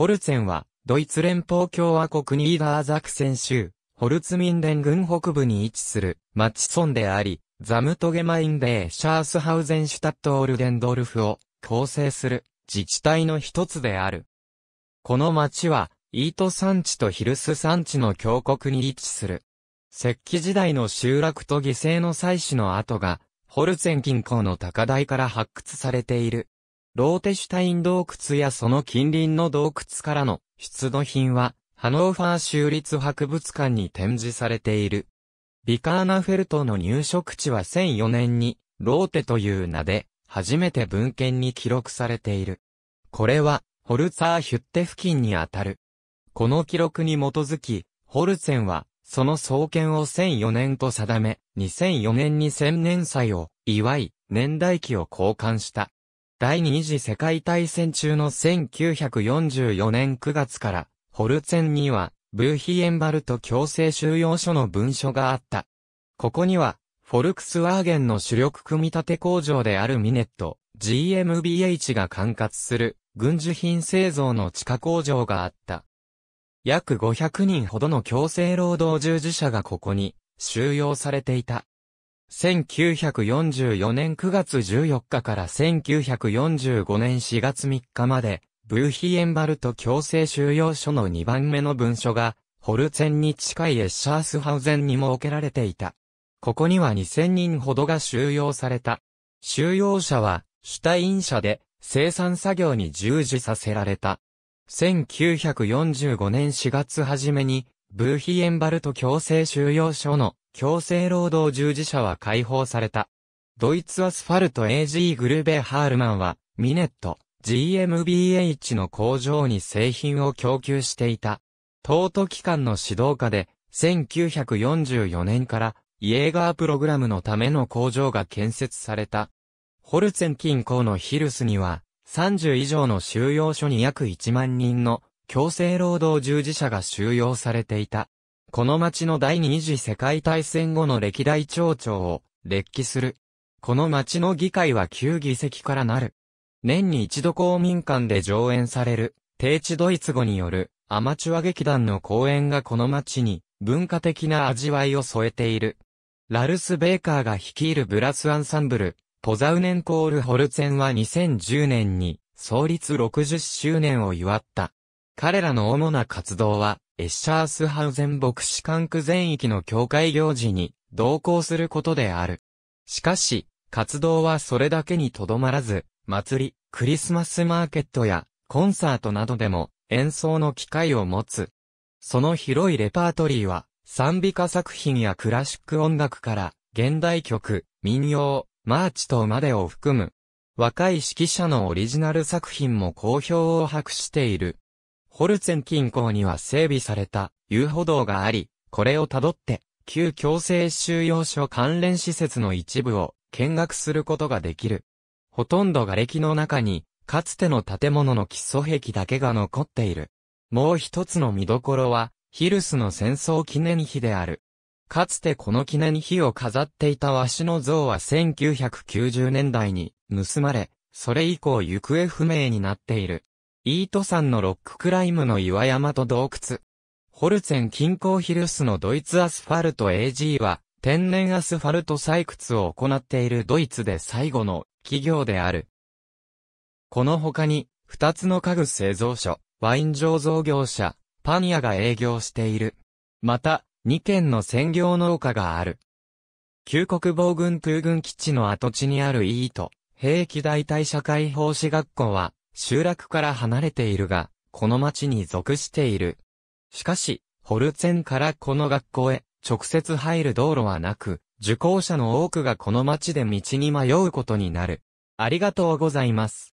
ホルツェンは、ドイツ連邦共和国ニーダーザクセン州、ホルツミンデン郡北部に位置する町村であり、ザムトゲマインデーシャースハウゼンシュタットオルデンドルフを構成する自治体の一つである。この町は、イート山地とヒルス山地の峡谷に位置する。石器時代の集落と犠牲の祭祀の跡が、ホルツェン近郊の高台から発掘されている。ローテシュタイン洞窟やその近隣の洞窟からの出土品は、ハノーファー州立博物館に展示されている。ビカーナフェルトの入植地は1004年に、ローテという名で、初めて文献に記録されている。これは、ホルツァーヒュッテ付近にあたる。この記録に基づき、ホルツェンは、その創建を1004年と定め、2004年に千年祭を祝い、年代記を交換した。第二次世界大戦中の1944年9月から、ホルツェンには、ブーヒエンバルト強制収容所の文書があった。ここには、フォルクスワーゲンの主力組み立て工場であるミネット、GmbH が管轄する軍需品製造の地下工場があった。約500人ほどの強制労働従事者がここに収容されていた。1944年9月14日から1945年4月3日まで、ブーヒエンバルト強制収容所の2番目の文書が、ホルツェンに近いエッシャースハウゼンに設けられていた。ここには2000人ほどが収容された。収容者は、シュタイン社で生産作業に従事させられた。1945年4月初めに、ブーヒエンバルト強制収容所の強制労働従事者は解放された。ドイツアスファルト AG グルベハールマンは、ミネット、GmbH の工場に製品を供給していた。東都機関の指導下で、1944年からイエーガープログラムのための工場が建設された。ホルツェン近郊のヒルスには、30以上の収容所に約1万人の強制労働従事者が収容されていた。この町の第二次世界大戦後の歴代町長を列記する。この町の議会は旧議席からなる。年に一度公民館で上演される、低地ドイツ語によるアマチュア劇団の公演がこの街に文化的な味わいを添えている。ラルス・ベーカーが率いるブラスアンサンブル、ポザウネンコール・ホルツェンは2010年に創立60周年を祝った。彼らの主な活動は、エッシャースハウゼン牧師管区全域の教会行事に同行することである。しかし、活動はそれだけにとどまらず、祭り、クリスマスマーケットやコンサートなどでも演奏の機会を持つ。その広いレパートリーは賛美歌作品やクラシック音楽から現代曲、民謡、マーチ等までを含む。若い指揮者のオリジナル作品も好評を博している。ホルツェン近郊には整備された遊歩道があり、これをたどって旧強制収容所関連施設の一部を見学することができる。ほとんど瓦礫の中に、かつての建物の基礎壁だけが残っている。もう一つの見どころは、ヒルスの戦争記念碑である。かつてこの記念碑を飾っていたわしの像は1990年代に盗まれ、それ以降行方不明になっている。イート山のロッククライムの岩山と洞窟。ホルツェン近郊ヒルスのドイツアスファルト AG は、天然アスファルト採掘を行っているドイツで最後の企業である。この他に、二つの家具製造所、ワイン醸造業者、パン屋が営業している。また、二軒の専業農家がある。旧国防軍空軍基地の跡地にあるイート、兵器大隊社会奉仕学校は、集落から離れているが、この町に属している。しかし、ホルツェンからこの学校へ直接入る道路はなく、受講者の多くがこの町で道に迷うことになる。ありがとうございます。